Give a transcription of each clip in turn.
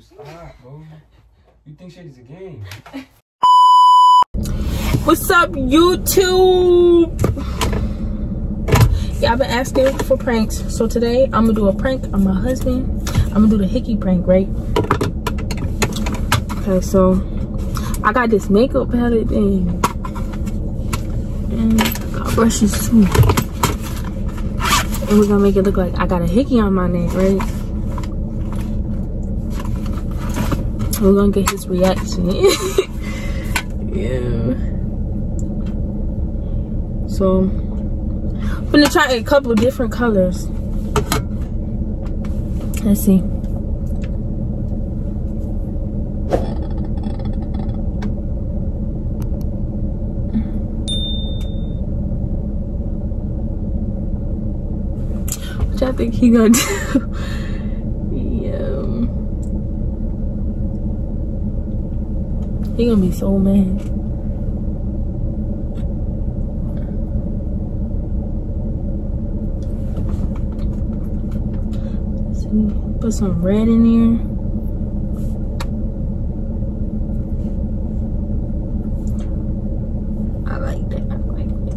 Stop, bro. You think shit is a game? What's up, YouTube? Y'all been asking for pranks. So today, I'm gonna do a prank on my husband. I'm gonna do the hickey prank, right? Okay, so I got this makeup palette and, and I got brushes too. And we're gonna make it look like I got a hickey on my neck, right? We're gonna get his reaction. yeah. So, I'm gonna try a couple different colors. Let's see. What y'all think he gonna do? yeah. He gonna be so mad. Put some red in here. I like that. I like that.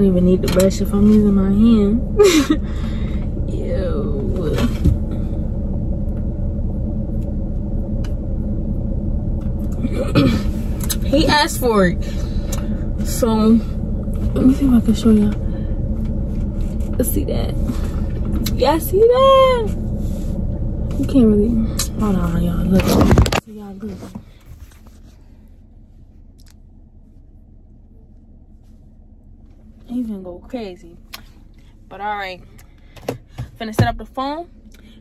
Don't even need the brush if I'm using my hand. He asked for it. So, let me see if I can show y'all. Let's see that. Y'all see that? You can't really. Hold on, y'all. Look. So y'all look. Even go crazy. But all right, finna set up the phone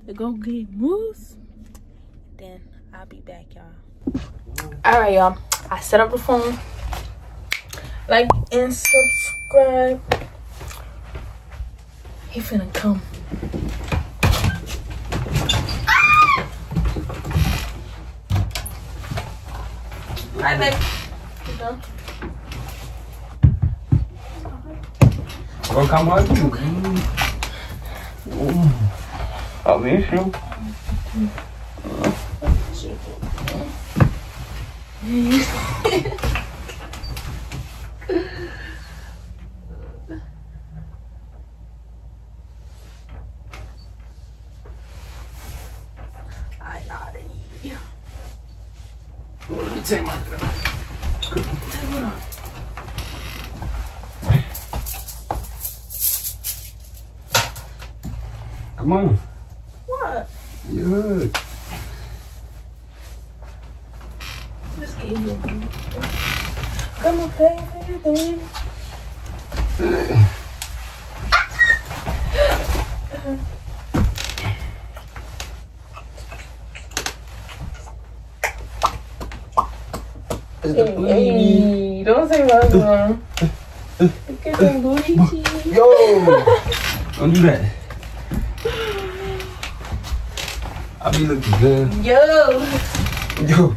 and go get moves. Then I'll be back, y'all. All right, y'all. I set up the phone. Like and subscribe. He finna come. Right back. You done? Bro, come on. Mm. I miss you got it. Let me take my Come on. What? Yuck. Just get here. Come on, play, play. It's the. Hey, don't say what's wrong. Look at them booty cheeks. Yo! Don't do that. I be looking good. Yo. Yo.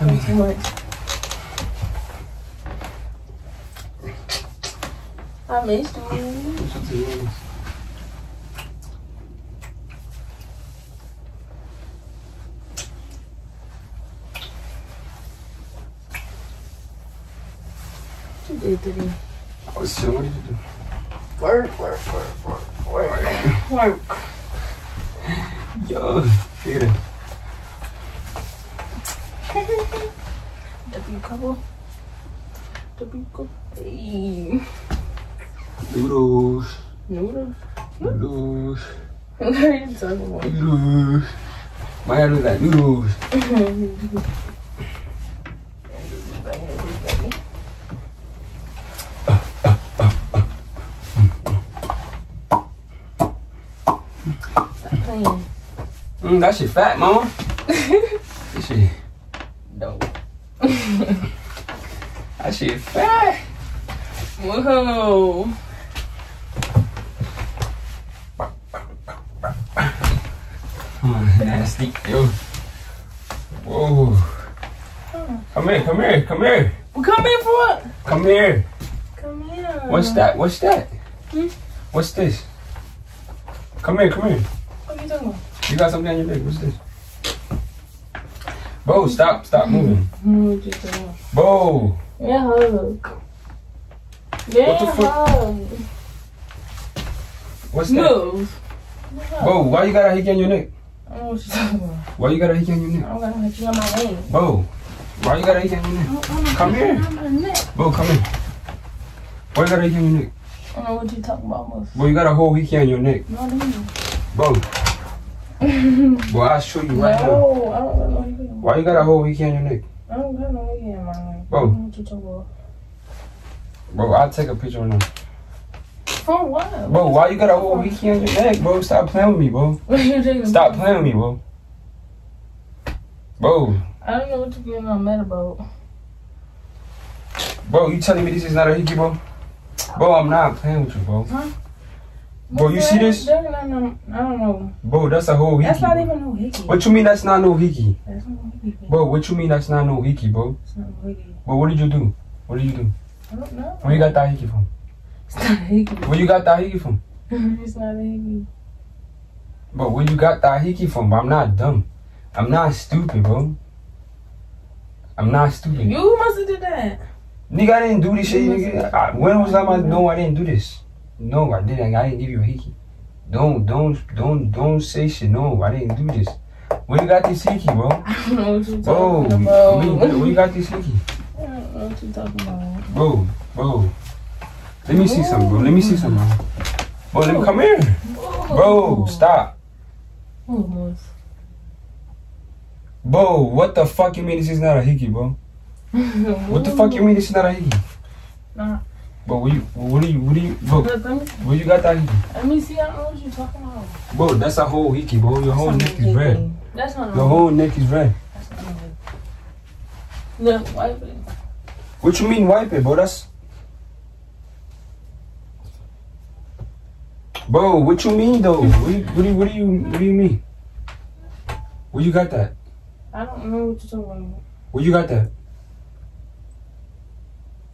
I mean, Too much. I missed you. what's up to you? What you did today? I was chilling. What did you do? Work, work, work, work, work. Work. Yo, look at it. W couple. W couple. Noodles. Noodles. Noodles. What are you talking about? Noodles. My hair look like noodles. Mm, that shit fat, mama. This shit. No. That shit fat. Whoa. Nasty. Yo. Whoa. Come here, come here, come here. Well, come here for what? Come here. Come here. What's that? What's that? Hmm? What's this? Come here, come here. What are you talking about? You got something on your leg. What's this? Bo, stop, stop moving. What you talking about? Bo, Yeah, hug. Yeah, What the fuck? hug. what's that? Move. Bo, why you got a hickey on your neck? I don't know what you're talking about. Why you got a hickey on your neck? I don't got no hitching on my wing. Bo, why you got a hickey on your neck? Oh, oh, come here. On my neck. Bo, come here. Why you got a hickey on your neck? I don't know what you talking about, Move. Bo, you got a whole hickey on your neck. No, I don't. Bo, Bo, I'll show you right now. No, I don't no hitching. Why you got a whole hickey on your neck? I don't got no hitching on my wing. Bro. I don't know what you talking about. Bro, I'll take a picture right now. For what? Bro, why you got a whole hickey on your neck, bro? Stop playing with me, bro. What you taking? Stop playing with me, bro. Bro, I don't know what you're getting on mad about. bro, you telling me this is not a hickey, bro? Bro, I'm not playing with you, bro. Huh? Bro, you see this? That's not no, I don't know. Bro, that's a whole hickey. That's not even no hickey. What you mean that's not no hickey? That's not no hickey. Bro, what you mean that's not no hickey, bro? It's not no hickey. Bro, what did you do? What did you do? I don't know. Where you got that hickey from? It's not a hickey. Where you got that hickey from? it's not a hickey. Bro, where you got that hickey from? I'm not dumb. I'm not stupid, bro. I'm not stupid. You must have did that. Nigga, I didn't do this shit, nigga. I, when was the last time? No, I didn't do this. No, I didn't. I didn't give you a hickey. Don't, don't, don't, don't say shit. No, I didn't do this. Where you got this hickey, bro? I don't know what you're Bro, talking about. where, where you got this hickey? I don't know what you're talking about. Bro, bro. Let me see something, bro. Let me see something, bro. Let me come here. Bro, stop. Bro, what the fuck you mean this is not a hickey, bro? What the fuck you mean this is not a hickey? Nah. Bro, what you, what do you, what do you, bro, Look, let me, where you got that hickey? let me see. I don't know what you're talking about. Bro, that's a whole hickey, bro. Your whole neck is red. That's not Your whole neck is red. That's not. Look, wipe it. What you mean wipe it, bro? That's Bro, what you mean though? What do you, what do you, what do you, what do you mean? Where you got that? I don't know what you're talking about. Where you got that?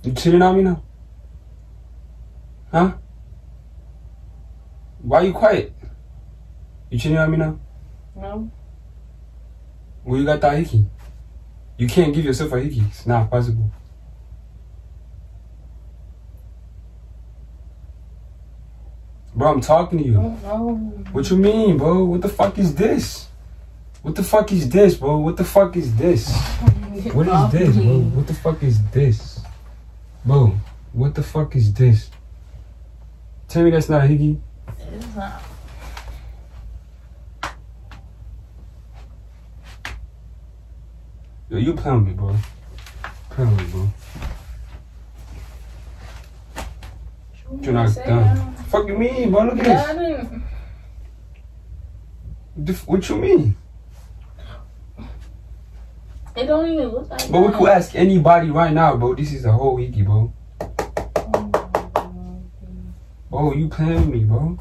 You cheating on me now? Huh? Why you quiet? You cheating on me now? No? Where you got that hickey? You can't give yourself a hickey. It's not possible. Bro, I'm talking to you. Oh, what you mean, bro? What the fuck is this? What the fuck is this, bro? What the fuck is this? What is this, bro? What the fuck is this? Bro, what the fuck is this? Tell me that's not hickey. It's not. Yo, you playing with me, bro. Playing with me, bro. You're not done. that. Fuck you mean, bro? Look at I this. didn't. What you mean? It don't even look like But we could ask anybody right now, bro. This is a whole hickey, bro. Bro, you playing with me, bro?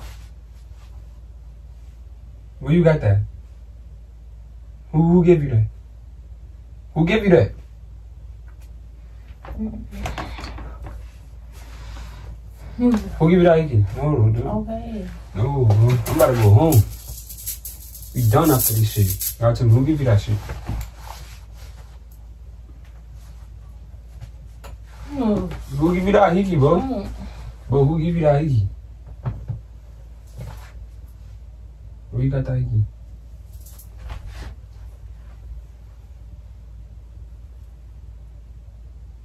Where you got that? Who who gave you that? Who gave you that? Who give you that hickey? No, no, dude. Okay. No. I'm about to go home. We done after this shit. Y'all tell me who give you that shit? Hmm. Who give you that hickey, bro? Hmm. Bro, who give you that hickey? Where you got that hickey?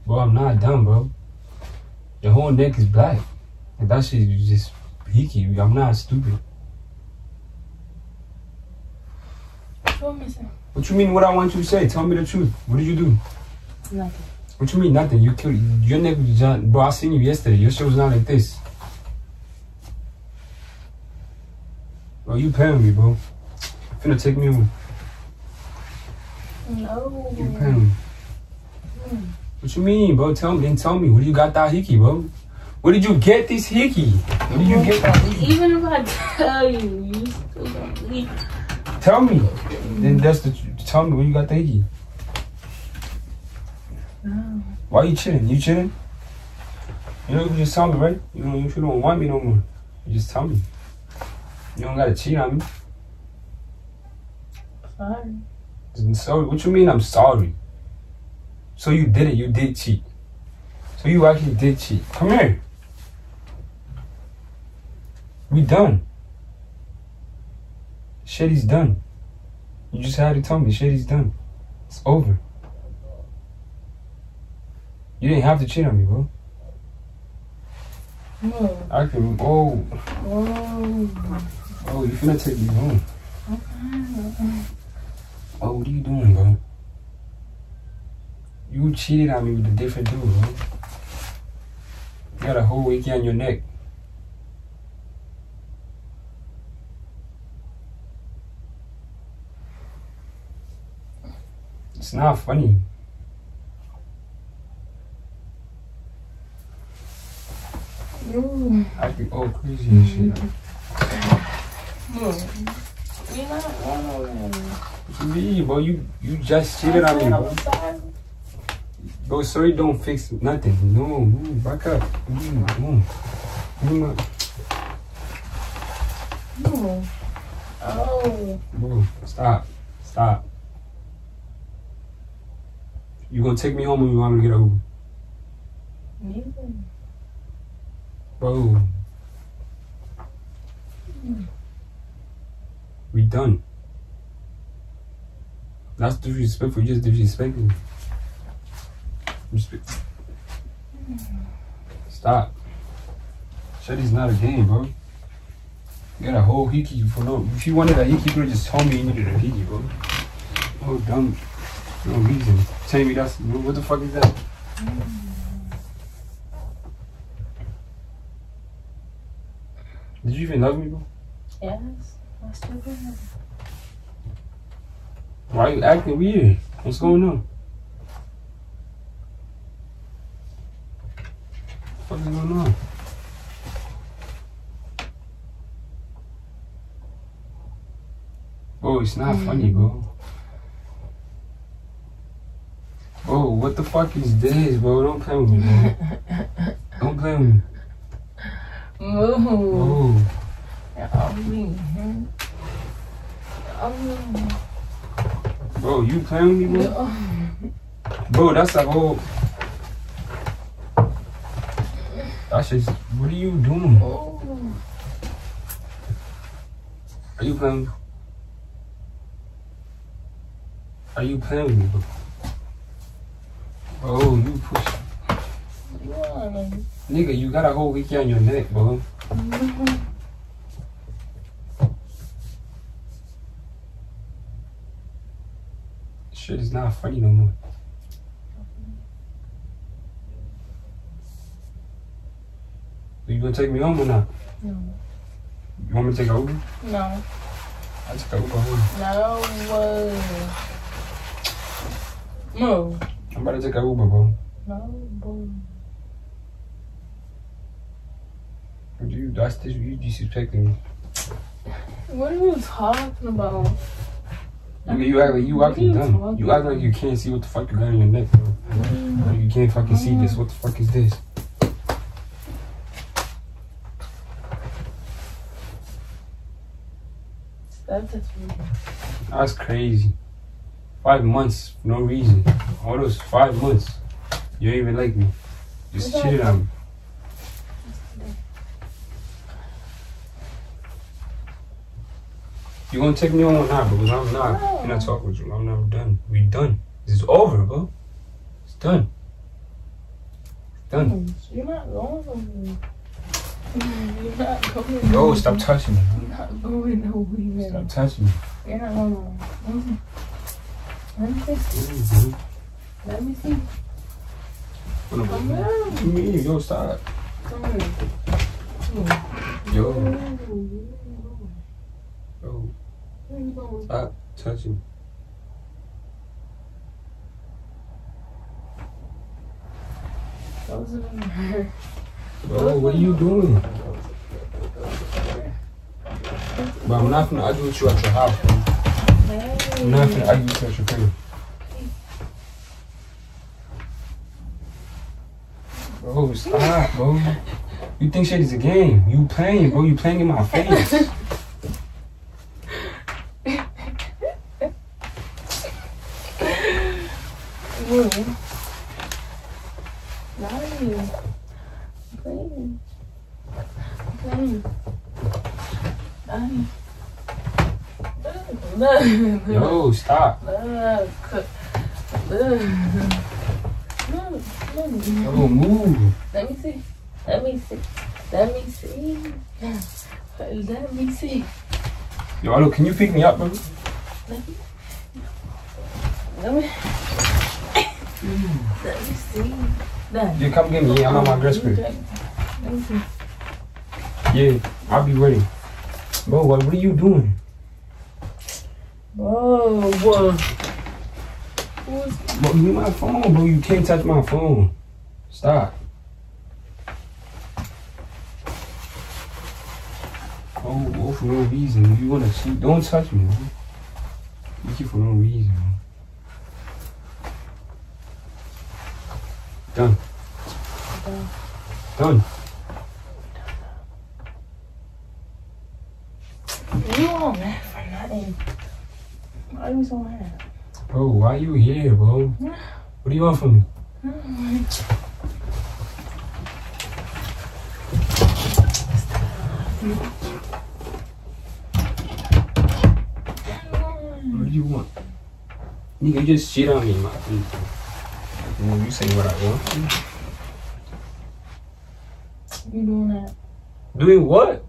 Bro, I'm not dumb, bro. Your whole neck is black. And that shit is just hickey. I'm not stupid. What missing? What you mean what I want you to say? Tell me the truth. What did you do? Nothing. What you mean nothing? You killed your neck was bro, I seen you yesterday. Your shit was not like this. Bro, you paying me, bro. You finna take me home. No. You paying me. What you mean, bro? Tell me, then tell me. Where you got that hickey, bro? Where did you get this hickey? Where did you get that hickey? Even if I tell you, you still don't believe. Tell me. Then that's the tell me where you got the hickey. No. Why you chilling? You chilling? You know, you can just tell me, right? You know, if you don't want me no more, you just tell me. You don't gotta cheat on me. Sorry. I'm sorry. What you mean I'm sorry? So you did it. You did cheat. So you actually did cheat. Come here. We done. Shit is done. You just had to tell me shit is done. It's over. You didn't have to cheat on me, bro. No. I can. Oh, Oh. oh, you finna take me home. Okay. Oh, what are you doing, bro? You cheated on me with a different dude, bro. You got a whole wiki on your neck. It's not funny. Mm. No. be all crazy and shit. Mm. No. You're not wrong. What you mean, bro? You you just cheated on me, bro. Sorry. Bro, sorry don't fix nothing. No, no, back up. No, no. No, No. Oh. Bro, stop. Stop. You gonna take me home or you want me to get over? Neither. Bro. We done. That's disrespectful. You just disrespecting me. Respect. Stop. Shetty's not a game, bro. You got a whole hiki for no. If you wanted a hiki, you could have just told me you needed a hiki, bro. Oh, dumb. No reason. Tell me that's. What the fuck is that? Did you even love me, bro? Yes. I still do. Why you acting weird? What's going on? What the fuck is going on? Bro, it's not mm. funny, bro. Bro, what the fuck is this, bro? Don't play with me, bro. Don't play with me. Move. Oh, bro, you playing with me, bro? Bro, that's a whole. That's just. What are you doing? Oh. Are you playing? Are you playing with me, bro? Oh, you push. Nigga, you got a whole wiki on your neck, bro. Shit is not funny no more. You gonna take me home or not? No. You want me to take Uber? No. Take a Uber home. No. Way. Move. I'm about to take a Uber, bro. No. Boo. You, that's this, you disrespecting me. What are you talking about? I mean, you act like you acting dumb. talking You act like you can't see what the fuck you got in your neck, bro. Like you can't fucking see this. What the fuck is this? That's. That's crazy. Five months for no reason. All those five months. You ain't even like me. Just cheated on me. You gonna take me home or not? Because I'm not. No. I'm not talking with you. I'm not done. We done. It's over, bro. It's done. Done. Mm, you're not going You're not going Yo, stop touching me. You're not going nowhere. Stop touching me. You're not going nowhere. Mm-hmm. Mhm. Let me see. Ooh, bro. Let me see. What Come here. You mean? Yo, stop. Come here. Yo, Where yo, you going? stop touching it in there. Bro, what are you doing? But I'm not gonna argue with you at your house, bro. I'm not gonna you your crib. Bro, stop, bro. You think shit is a game. You playing, bro. You playing in my face. What? Nice. Playing. Playing. Nice. Look. Yo, stop. Look. Look. Look. Look. Yo, move. Let me see. Let me see. Let me see. Let me see. Yo, Alo, can you pick me up, bro? Let me. Let me. Let me see. That. Yeah, come get me. Yeah, I'm on my. Let me see. Yeah, I'll be ready. Bro, what, what are you doing? Whoa. Who's Bro, give me my phone, bro. You can't touch my phone. Stop. Oh, oh, for no reason. You wanna cheat? Don't touch me, bro. You keep for no reason, bro. Done. Done. you on that for nothing? Why you so? Bro, why you here, bro? What do you want from me? What do you want? Nigga, you just shit on me, my friend. And mm, you say what I want. You doing that? Doing what?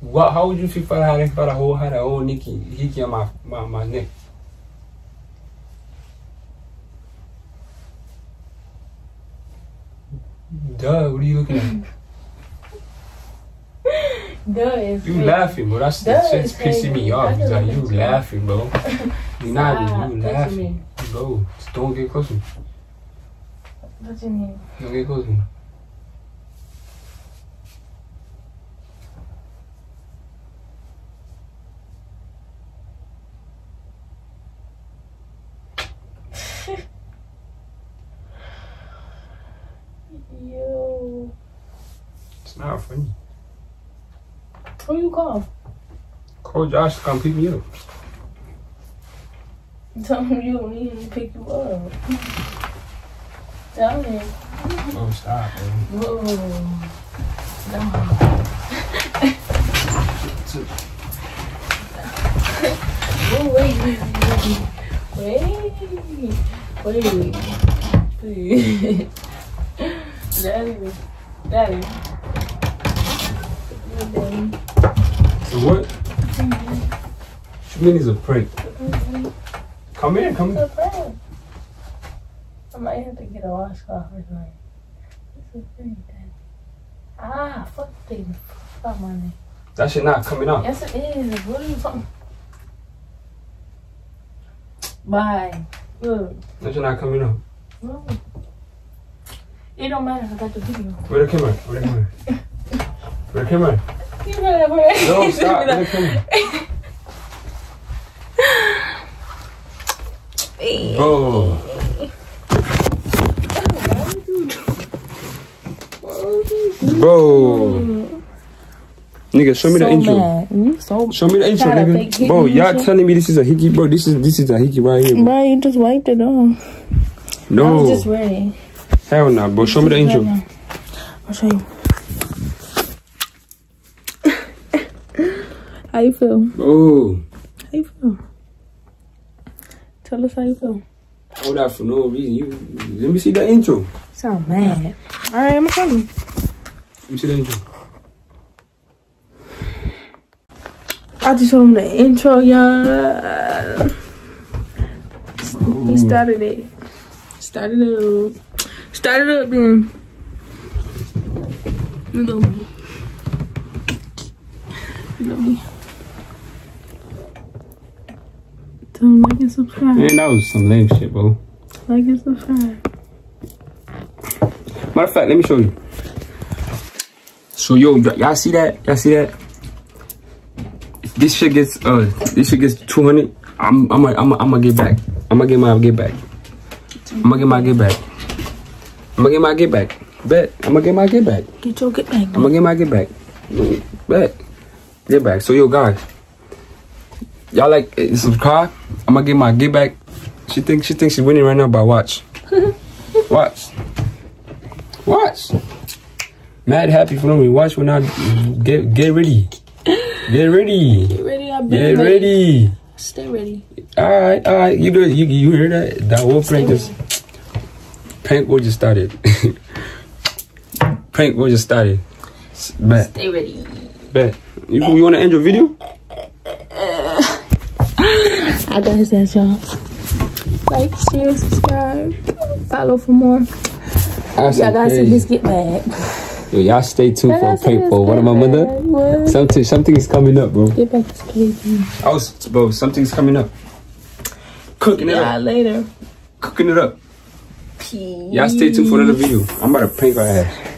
What? How would you feel if I had if I had a whole had a whole Nicky hickey on my, my my neck? Duh, what are you looking at? Duh is You fake. laughing, bro. That's Duh, that's pissing me off. Like know you laughing, bro. You're not you laughing. Bro, just don't get close to me. What you mean? Don't get close to me. Yo. It's not funny. Who you call? Call Josh to come pick me up. Tell him you don't need him to pick you up. Tell him. Oh, stop, bro. Whoa. No. Whoa, wait, wait, wait, wait, wait, please, daddy, daddy, daddy, what? What you mean it's a prank? Come in, come in. A prank. I might have to get a washcloth or something. It's a prank, daddy. Ah, fuck the fuck my name. That shit not coming up. Yes, it is. What are you talking? Bye. Look. That shit not coming up. It don't matter. I got the video. Where the camera? Where the camera? Where the camera? Better pray. No, stop. The? Bro. Bro. Nigga, show me the intro. mad. You so Show me the intro, nigga. Bro, y'all telling me this is a hickey, bro. This is this is a hickey right here. Bro. Bro, you just wiped it off. No. I No, was just ready. hell nah, bro. Show me the intro. I'll show you. How you feel? Oh, How you feel? Tell us how you feel. hold that for no reason. You let me see the intro. So mad. All right, I'm gonna tell you. Let me see the intro. I just showed him the intro, y'all. He started it. Started it up. Started it up then. You know me. You know me. Tell him like and subscribe. Man, that was some lame shit, bro. Like and subscribe. Matter of fact, let me show you. So yo, y'all see that? Y'all see that? If this shit gets uh, this shit gets two hundred. I'm I'm I'm I'm gonna get back. I'm gonna get my get back. I'm gonna get my get back. I'm gonna get my get back. Bet. I'm gonna get my get back. Get your get back. I'm gonna get my get back. Bet. Get back. So yo guys, y'all like eh, subscribe. I'm gonna get my get back. She thinks she thinks she's winning right now, but watch. watch. Watch. Mad happy for me. Watch when I get get ready. Get ready. Get ready. I've Get ready. Stay ready. All right, all right. You do it. You you hear that? That whole prank just prank war just started. prank war just started. Bet, Stay ready. bet. You you want to end your video? I got his ass, y'all. Like, share, subscribe, follow for more. Y'all gotta see his get back. Yo, y'all stay tuned for Y'all a see prank for one of my mother. What? Something something is coming up, bro. Get back to crazy. I was bro. Something's coming up. Cooking it up. later. Cooking it up. Peace. Y'all stay tuned for another video. I'm about to prank her ass.